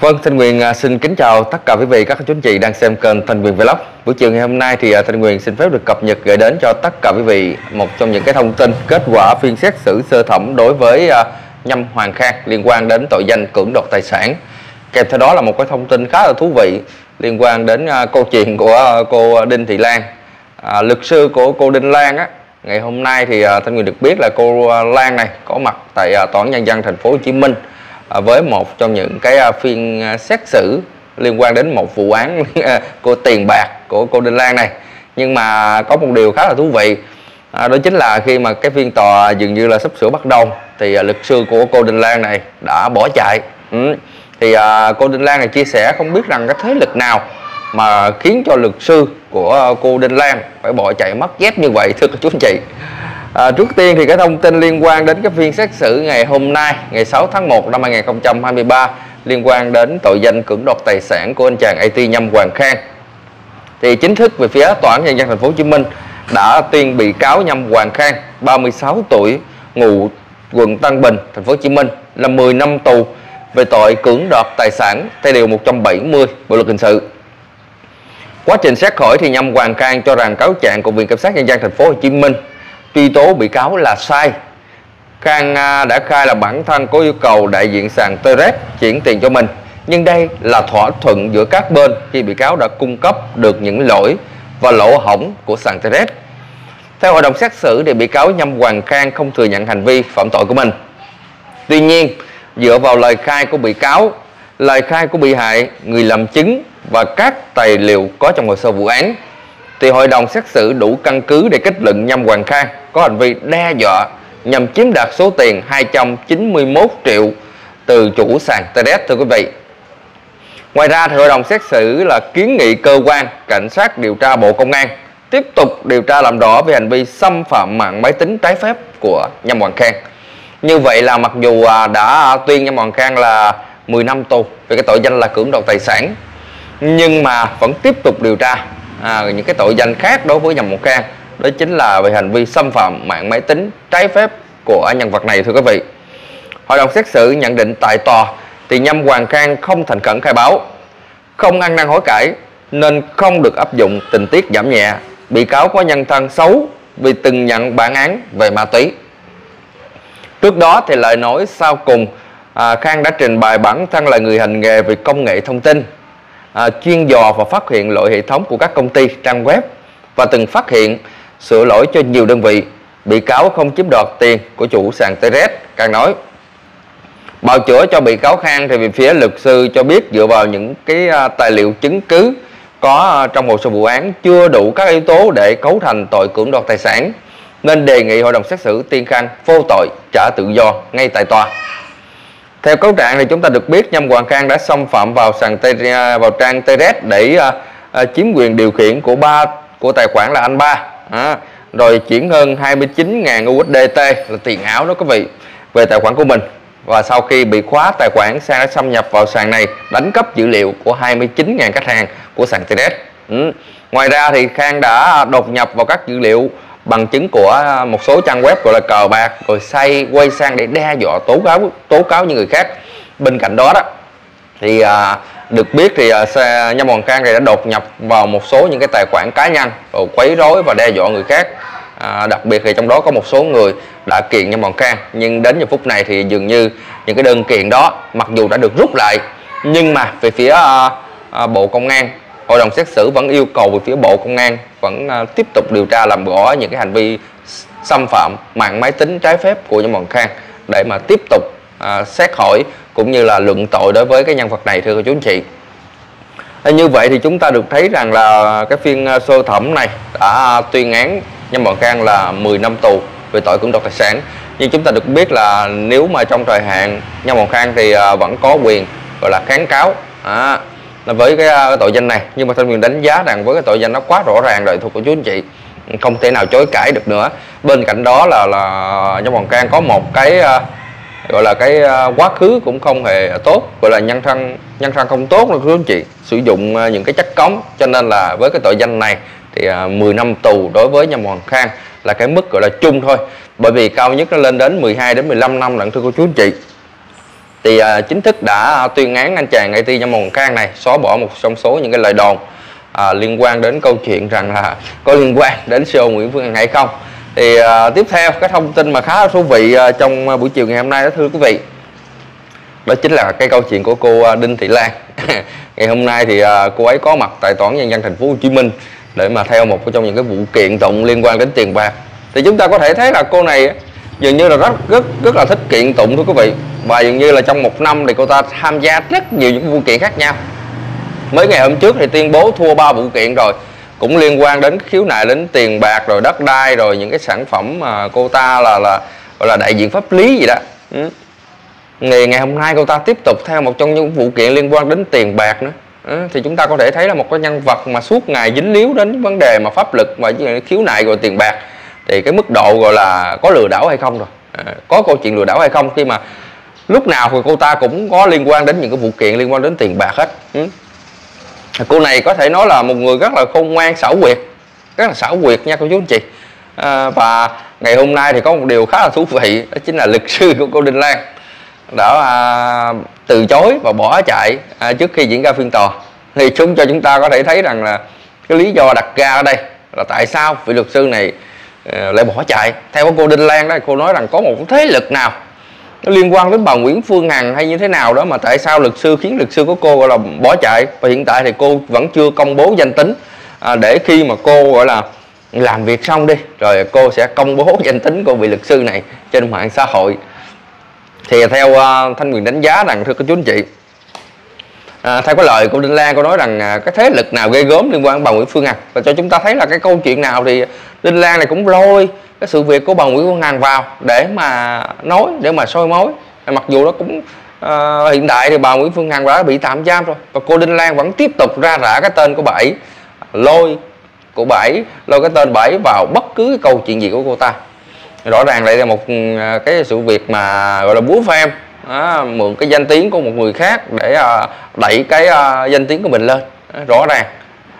Vâng, Thanh Nguyên à, xin kính chào tất cả quý vị các chú anh chị đang xem kênh Thanh Nguyên Vlog. Buổi chiều ngày hôm nay thì à, Thanh Nguyên xin phép được cập nhật gửi đến cho tất cả quý vị một trong những cái thông tin kết quả phiên xét xử sơ thẩm đối với à, Nhâm Hoàng Khang liên quan đến tội danh cưỡng đoạt tài sản. Kèm theo đó là một cái thông tin khá là thú vị liên quan đến câu chuyện của cô Đinh Thị Lan. À, luật sư của cô Đinh Lan á ngày hôm nay thì Thanh Nguyên được biết là cô Lan này có mặt tại tòa án nhân dân thành phố Hồ Chí Minh À, với một trong những cái à, phiên à, xét xử liên quan đến một vụ án của tiền bạc của cô Đinh Lan này. Nhưng mà có một điều khá là thú vị à, đó chính là khi mà cái phiên tòa dường như là sắp sửa bắt đầu thì luật sư của cô Đinh Lan này đã bỏ chạy. Ừ. thì à, cô Đinh Lan này chia sẻ không biết rằng cái thế lực nào mà khiến cho luật sư của cô Đinh Lan phải bỏ chạy mất dép như vậy thưa các chú anh chị. À, trước tiên thì cái thông tin liên quan đến cái phiên xét xử ngày hôm nay ngày 6 tháng 1 năm 2023 liên quan đến tội danh cưỡng đoạt tài sản của anh chàng IT Nhâm Hoàng Khang. Thì chính thức về phía tòa án nhân dân thành phố Hồ Chí Minh đã tuyên bị cáo Nhâm Hoàng Khang 36 tuổi ngụ quận Tân Bình thành phố Hồ Chí Minh là 10 năm tù về tội cưỡng đoạt tài sản theo điều 170 Bộ luật hình sự. Quá trình xét hỏi thì Nhâm Hoàng Khang cho rằng cáo trạng của Viện Kiểm sát nhân dân thành phố Hồ Chí Minh truy tố bị cáo là sai. Khang đã khai là bản thân có yêu cầu đại diện sàn Terex chuyển tiền cho mình. Nhưng đây là thỏa thuận giữa các bên khi bị cáo đã cung cấp được những lỗi và lỗ hổng của sàn Terex Theo hội đồng xét xử thì bị cáo Nhâm Hoàng Khang không thừa nhận hành vi phạm tội của mình. Tuy nhiên, dựa vào lời khai của bị cáo, lời khai của bị hại, người làm chứng và các tài liệu có trong hồ sơ vụ án thì hội đồng xét xử đủ căn cứ để kết luận Nhâm Hoàng Khang có hành vi đe dọa nhằm chiếm đoạt số tiền 291 triệu từ chủ sàn TDS thưa quý vị. Ngoài ra thì hội đồng xét xử là kiến nghị cơ quan, cảnh sát điều tra Bộ Công an tiếp tục điều tra làm rõ về hành vi xâm phạm mạng máy tính trái phép của Nhâm Hoàng Khang. Như vậy là mặc dù à, đã tuyên Nhâm Hoàng Khang là 10 năm tù về cái tội danh là cưỡng đoạt tài sản, nhưng mà vẫn tiếp tục điều tra à, những cái tội danh khác đối với nhầm một can đó chính là về hành vi xâm phạm mạng máy tính trái phép của nhân vật này thưa quý vị. Hội đồng xét xử nhận định tại tòa thì nhâm hoàng khang không thành khẩn khai báo không ăn năn hối cải nên không được áp dụng tình tiết giảm nhẹ. Bị cáo có nhân thân xấu vì từng nhận bản án về ma túy. Trước đó thì lời nói sau cùng à, khang đã trình bày bản thân là người hành nghề về công nghệ thông tin à, chuyên dò và phát hiện lỗi hệ thống của các công ty trang web và từng phát hiện sửa lỗi cho nhiều đơn vị. Bị cáo không chiếm đoạt tiền của chủ sàn Teres càng nói. Bào chữa cho bị cáo Khang thì về phía luật sư cho biết dựa vào những cái à, tài liệu chứng cứ có à, trong hồ sơ vụ án chưa đủ các yếu tố để cấu thành tội cưỡng đoạt tài sản nên đề nghị hội đồng xét xử tuyên Khang vô tội trả tự do ngay tại tòa theo cáo trạng thì chúng ta được biết Nhâm Hoàng Khang đã xâm phạm vào sàn à, vào trang Teres để uh, uh, chiếm quyền điều khiển của ba của tài khoản là anh ba. À, rồi chuyển hơn 29.000 USDT là tiền ảo đó quý vị về tài khoản của mình. Và sau khi bị khóa tài khoản sang đã xâm nhập vào sàn này đánh cắp dữ liệu của 29.000 khách hàng của sàn Teres ừ. ngoài ra thì Khang đã đột nhập vào các dữ liệu bằng chứng của một số trang web gọi là cờ bạc rồi say quay sang để đe dọa tố cáo tố cáo những người khác. Bên cạnh đó đó thì à, được biết thì à, Nhâm Hoàng Khang thì đã đột nhập vào một số những cái tài khoản cá nhân rồi quấy rối và đe dọa người khác. À, đặc biệt thì trong đó có một số người đã kiện Nhâm Hoàng Khang nhưng đến giờ phút này thì dường như những cái đơn kiện đó mặc dù đã được rút lại nhưng mà về phía à, à, Bộ Công an hội đồng xét xử vẫn yêu cầu về phía bộ công an vẫn à, tiếp tục điều tra làm rõ những cái hành vi xâm phạm mạng máy tính trái phép của nhân bọn khang để mà tiếp tục à, xét hỏi cũng như là luận tội đối với cái nhân vật này thưa cô chú anh chị. À, như vậy thì chúng ta được thấy rằng là cái phiên à, sơ thẩm này đã tuyên án nhân bọn khang là 10 năm tù về tội cưỡng đoạt tài sản. Nhưng chúng ta được biết là nếu mà trong thời hạn nhân bọn khang thì vẫn có quyền gọi là kháng cáo. À, với cái, à, cái tội danh này. Nhưng mà thanh quyền đánh giá rằng với cái tội danh nó quá rõ ràng rồi thuộc của chú anh chị không thể nào chối cãi được nữa. Bên cạnh đó là là trong hoàng can có một cái uh, gọi là cái à, quá khứ cũng không hề tốt gọi là nhân thân nhân thân không tốt đâu quý anh chị. Sử dụng những cái chất cống cho nên là với cái tội danh này thì 10 năm tù đối với nhâm hoàng khang là cái mức gọi là chung thôi. Bởi vì cao nhất nó lên đến 12 đến 15 năm lận thưa cô chú anh chị thì à, chính thức đã tuyên án anh chàng IT Nhâm Mồng Khang này xóa bỏ một trong số những cái lời đồn à, liên quan đến câu chuyện rằng là có liên quan đến CEO Nguyễn Phương Hằng hay không. Thì à, tiếp theo cái thông tin mà khá là thú vị à, trong à, buổi chiều ngày hôm nay đó thưa quý vị. Đó chính là cái câu chuyện của cô à, Đinh Thị Lan. Ngày hôm nay thì à, cô ấy có mặt tại tòa án nhân dân thành phố Hồ Chí Minh để mà theo một trong những cái vụ kiện tụng liên quan đến tiền bạc. Thì chúng ta có thể thấy là cô này dường như là rất rất rất là thích kiện tụng thưa quý vị và dường như là trong một năm thì cô ta tham gia rất nhiều những vụ kiện khác nhau. Mới ngày hôm trước thì tuyên bố thua ba vụ kiện rồi. Cũng liên quan đến khiếu nại đến tiền bạc rồi đất đai rồi những cái sản phẩm mà cô ta là là gọi là đại diện pháp lý gì đó. Ừ. ngày ngày hôm nay cô ta tiếp tục theo một trong những vụ kiện liên quan đến tiền bạc nữa. Ừ. thì chúng ta có thể thấy là một cái nhân vật mà suốt ngày dính líu đến vấn đề mà pháp lực và khiếu nại rồi tiền bạc. Thì cái mức độ gọi là có lừa đảo hay không rồi. À, có câu chuyện lừa đảo hay không khi mà lúc nào thì cô ta cũng có liên quan đến những cái vụ kiện liên quan đến tiền bạc hết. Ừ. cô này có thể nói là một người rất là khôn ngoan xảo quyệt. Rất là xảo quyệt nha cô chú anh chị. À, và ngày hôm nay thì có một điều khá là thú vị đó chính là luật sư của cô Đinh Lan. Đã à, từ chối và bỏ chạy à, trước khi diễn ra phiên tòa. Thì chúng cho chúng ta có thể thấy rằng là cái lý do đặt ra ở đây là tại sao vị luật sư này à, lại bỏ chạy. Theo cô Đinh Lan đó cô nói rằng có một thế lực nào nó liên quan đến bà Nguyễn Phương Hằng hay như thế nào đó mà tại sao luật sư khiến luật sư của cô gọi là bỏ chạy? Và hiện tại thì cô vẫn chưa công bố danh tính. À, để khi mà cô gọi là làm việc xong đi rồi cô sẽ công bố danh tính của vị luật sư này trên mạng xã hội. Thì theo uh, thanh quyền đánh giá rằng thưa các chú anh chị à, theo cái lời của đinh lan cô nói rằng à, cái thế lực nào ghê gớm liên quan đến bà nguyễn phương hằng? Và cho chúng ta thấy là cái câu chuyện nào thì đinh lan này cũng lôi cái sự việc của bà nguyễn phương hằng vào để mà nói để mà soi mối à, mặc dù nó cũng à, hiện đại thì bà nguyễn phương hằng đã bị tạm giam rồi. Và cô đinh lan vẫn tiếp tục ra rã cái tên của bảy lôi của bảy lôi cái tên bảy vào bất cứ cái câu chuyện gì của cô ta. Rõ ràng đây là một à, cái sự việc mà gọi là búa phim à, mượn cái danh tiếng của một người khác để à, đẩy cái à, danh tiếng của mình lên. À, rõ ràng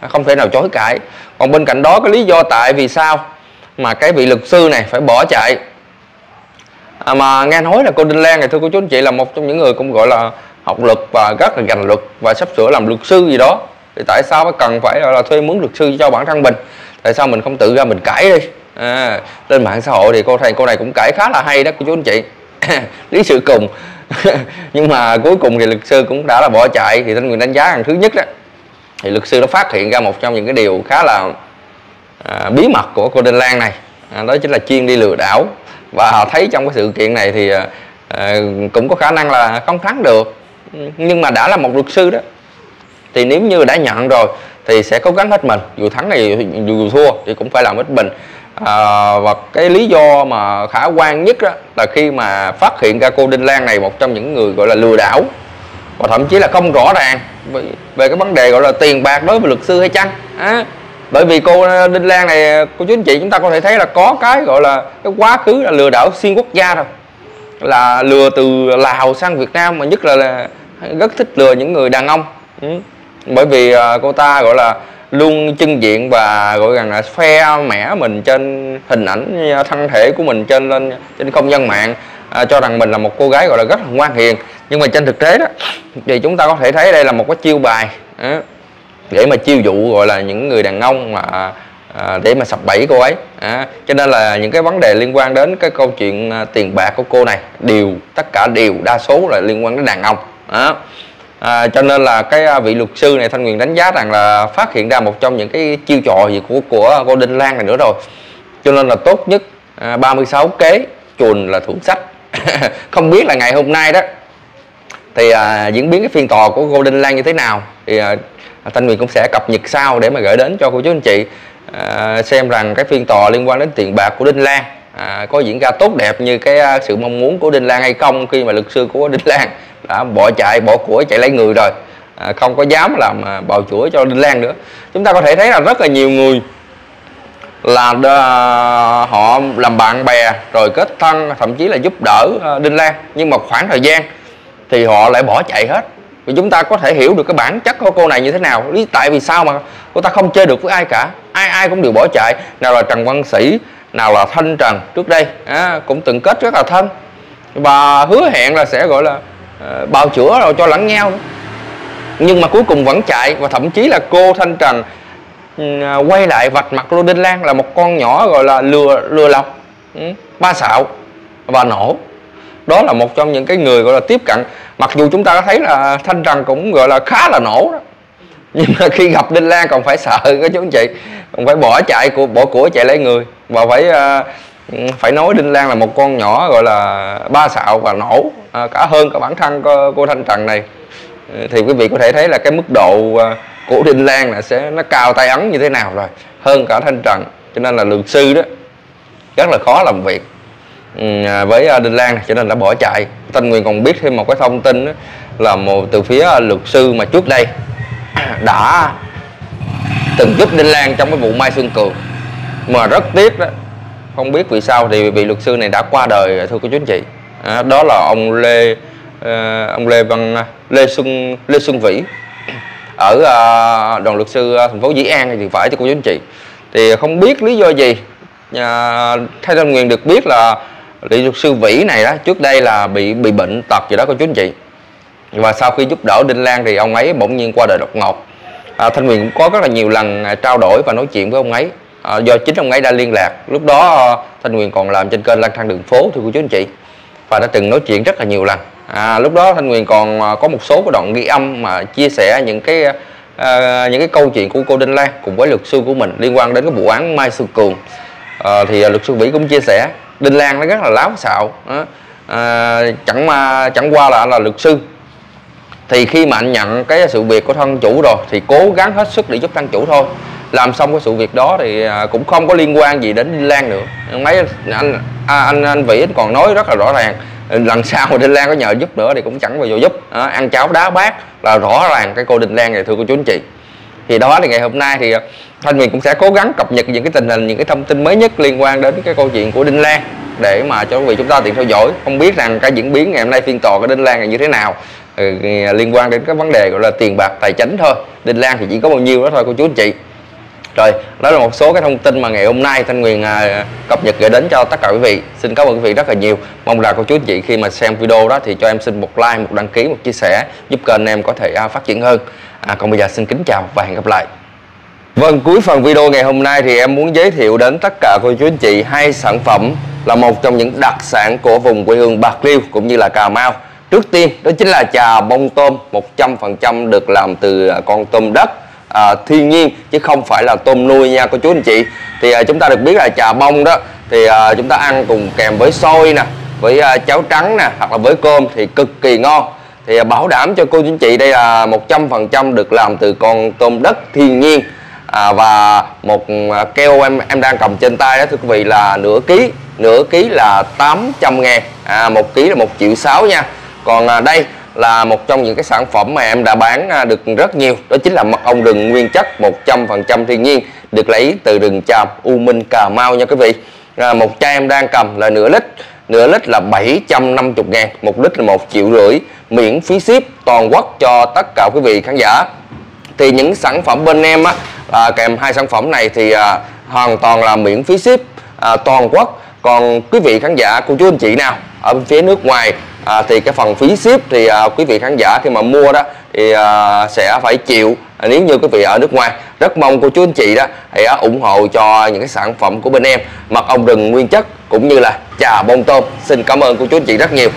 à, không thể nào chối cãi. Còn bên cạnh đó cái lý do tại vì sao mà cái vị luật sư này phải bỏ chạy? À, mà nghe nói là cô Đinh Lan này thưa cô chú anh chị là một trong những người cũng gọi là học luật và rất là gành luật và sắp sửa làm luật sư gì đó. Thì tại sao phải cần phải là thuê mướn luật sư cho bản thân mình? Tại sao mình không tự ra mình cãi đi? À, lên mạng xã hội thì cô thầy cô này cũng cãi khá là hay đó cô chú anh chị. lý sự cùng. Nhưng mà cuối cùng thì luật sư cũng đã là bỏ chạy. Thì thanh quyền đánh giá rằng thứ nhất đó thì luật sư đã phát hiện ra một trong những cái điều khá là à, bí mật của cô Đinh Lan này. À, đó chính là chuyên đi lừa đảo. Và họ thấy trong cái sự kiện này thì à, à, cũng có khả năng là không thắng được. Nhưng mà đã là một luật sư đó thì nếu như đã nhận rồi thì sẽ cố gắng hết mình. Dù thắng hay dù, dù thua thì cũng phải làm hết mình à, và cái lý do mà khả quan nhất đó là khi mà phát hiện ra cô Đinh Lan này một trong những người gọi là lừa đảo. Và thậm chí là không rõ ràng về, về cái vấn đề gọi là tiền bạc đối với luật sư hay chăng à, bởi vì cô ờ, Đinh Lan này ờ, cô chú anh chị chúng ta có thể thấy là có cái gọi là cái quá khứ là lừa đảo xuyên quốc gia rồi là lừa từ Lào sang Việt Nam mà nhất là, là rất thích lừa những người đàn ông ừ. bởi vì ờ, cô ta gọi là luôn trưng diện và gọi rằng là phe mẻ mình trên hình ảnh à, thân thể của mình trên lên trên không gian mạng. À, cho rằng mình là một cô gái gọi là rất là ngoan hiền. Nhưng mà trên thực tế đó thì chúng ta có thể thấy đây là một cái chiêu bài à, để mà chiêu dụ gọi là những người đàn ông mà à, để mà sập bẫy cô ấy à, cho nên là những cái vấn đề liên quan đến cái câu chuyện à, tiền bạc của cô này đều tất cả đều đa số là liên quan đến đàn ông à, à, cho nên là cái à, vị luật sư này thanh quyền đánh giá rằng là phát hiện ra một trong những cái chiêu trò gì của của cô đinh lan này nữa rồi. Cho nên là tốt nhất à, 36 kế chuồn là thủ sách. Không biết là ngày hôm nay đó thì à, diễn biến cái phiên tòa của cô đinh lan như thế nào thì à, thanh quyền cũng sẽ cập nhật sau để mà gửi đến cho cô chú anh chị à, xem rằng cái phiên tòa liên quan đến tiền bạc của đinh lan à, có diễn ra tốt đẹp như cái à, sự mong muốn của đinh lan hay không khi mà luật sư của đinh lan đã bỏ chạy bỏ của chạy lấy người rồi. À, không có dám làm à, bào chữa cho đinh lan nữa. Chúng ta có thể thấy là rất là nhiều người là đ, họ làm bạn bè rồi kết thân thậm chí là giúp đỡ à, đinh lan. Nhưng mà khoảng thời gian thì họ lại bỏ chạy hết. Vì chúng ta có thể hiểu được cái bản chất của cô này như thế nào. Lý tại vì sao mà cô ta không chơi được với ai cả? Ai ai cũng đều bỏ chạy. Nào là trần văn sĩ nào là thanh trần trước đây. À, cũng từng kết rất là thân. Và hứa hẹn là sẽ gọi là Ờ, bào chữa rồi cho lẫn nhau. Nhưng mà cuối cùng vẫn chạy và thậm chí là cô thanh trần ừ, quay lại vạch mặt lô đinh lan là một con nhỏ gọi là lừa lừa lọc ừ, ba xạo và nổ. Đó là một trong những cái người gọi là tiếp cận. Mặc dù chúng ta có thấy là thanh trần cũng gọi là khá là nổ đó. Nhưng mà khi gặp đinh lan còn phải sợ các chú anh chị còn phải bỏ chạy của bỏ của chạy lấy người và phải uh, Ừ. phải nói đinh lan là một con nhỏ gọi là ba xạo và nổ à, cả hơn cả bản thân cô, cô thanh trần này. Ừ, thì quý vị có thể thấy là cái mức độ à, của đinh lan là sẽ nó cao tay ấn như thế nào rồi hơn cả thanh trần. Cho nên là luật sư đó rất là khó làm việc. Ừ, à, với Đinh Lan cho nên đã bỏ chạy. Thanh Nguyên còn biết thêm một cái thông tin đó, là một từ phía luật sư mà trước đây đã từng giúp Đinh Lan trong cái vụ Mai Xuân Cường. Mà rất tiếc đó không biết vì sao thì vị luật sư này đã qua đời thưa cô chú anh chị. À, đó là ông Lê uh, ông Lê Văn à, Lê Xuân Lê Xuân Vĩ. Ở uh, đoàn luật sư à, thành phố Dĩ An thì phải thưa cô chú anh chị. Thì không biết lý do gì nhà thay Thanh Nguyên được biết là lý luật sư vĩ này đó trước đây là bị bị bệnh tật gì đó cô chú anh chị. Và sau khi giúp đỡ đinh lan thì ông ấy bỗng nhiên qua đời đột ngột. À, thanh huyền cũng có rất là nhiều lần trao đổi và nói chuyện với ông ấy à, do chính ông ấy đã liên lạc. Lúc đó à, thanh Nguyên còn làm trên kênh lang thang đường phố thưa cô chú anh chị và đã từng nói chuyện rất là nhiều lần. À, lúc đó thanh Nguyên còn à, có một số cái đoạn ghi âm mà chia sẻ những cái à, những cái câu chuyện của cô đinh lan cùng với luật sư của mình liên quan đến cái vụ án mai xuân cường. À, thì luật sư vĩ cũng chia sẻ đinh lan nó rất là láo xạo à, À, chẳng mà chẳng qua là anh là luật sư. Thì khi mà anh nhận cái sự việc của thân chủ rồi thì cố gắng hết sức để giúp thân chủ thôi làm xong cái sự việc đó thì à, cũng không có liên quan gì đến Đinh Lan nữa. Mấy anh à, anh anh Vĩ anh còn nói rất là rõ ràng ừ, lần sau mà Đinh Lan có nhờ giúp nữa thì cũng chẳng bao giờ giúp. À, ăn cháo đá bát là rõ ràng cái cô Đinh Lan này thưa cô chú anh chị. Thì đó thì ngày hôm nay thì à, Thanh Huyền cũng sẽ cố gắng cập nhật những cái tình hình những cái thông tin mới nhất liên quan đến cái câu chuyện của Đinh Lan để mà cho quý vị chúng ta tiện theo dõi. Không biết rằng cái diễn biến ngày hôm nay phiên tòa của Đinh Lan là như thế nào ừ, à, liên quan đến cái vấn đề gọi là tiền bạc tài chính thôi. Đinh Lan thì chỉ có bao nhiêu đó thôi cô chú anh chị rồi đó là một số cái thông tin mà ngày hôm nay Thanh Nguyên à, cập nhật gửi đến cho tất cả quý vị. Xin cảm ơn quý vị rất là nhiều. Mong là cô chú anh chị khi mà xem video đó thì cho em xin một like một đăng ký một chia sẻ giúp kênh em có thể à, phát triển hơn. À, còn bây giờ xin kính chào và hẹn gặp lại. Vâng, cuối phần video ngày hôm nay thì em muốn giới thiệu đến tất cả cô chú anh chị hai sản phẩm là một trong những đặc sản của vùng quê hương Bạc Liêu cũng như là Cà Mau. Trước tiên đó chính là trà bông tôm 100% được làm từ à, con tôm đất à, thiên nhiên chứ không phải là tôm nuôi nha cô chú anh chị. Thì à, chúng ta được biết là trà bông đó thì à, chúng ta ăn cùng kèm với xôi nè, với à, cháo trắng nè hoặc là với cơm thì cực kỳ ngon. Thì à, bảo đảm cho cô chú anh chị đây là 100% được làm từ con tôm đất thiên nhiên. À, và một à, keo em em đang cầm trên tay đó thưa quý vị là nửa ký nửa ký là 800 ngàn. À, một ký là một triệu sáu nha. Còn à, đây là một trong những cái sản phẩm mà em đã bán à, được rất nhiều. Đó chính là mật ong rừng nguyên chất 100% thiên nhiên được lấy từ rừng tràm U Minh Cà Mau nha quý vị. À, một chai em đang cầm là nửa lít nửa lít là 750 ngàn một lít là một triệu rưỡi miễn phí ship toàn quốc cho tất cả quý vị khán giả. Thì những sản phẩm bên em á à, kèm hai sản phẩm này thì à, hoàn toàn là miễn phí ship à, toàn quốc. Còn quý vị khán giả cô chú anh chị nào ở bên phía nước ngoài à, thì cái phần phí ship thì à, quý vị khán giả khi mà mua đó thì à, sẽ phải chịu à, nếu như quý vị ở nước ngoài. Rất mong cô chú anh chị đó hãy à, ủng hộ cho những cái sản phẩm của bên em. Mật ong rừng nguyên chất cũng như là trà bông tôm. Xin cảm ơn cô chú anh chị rất nhiều.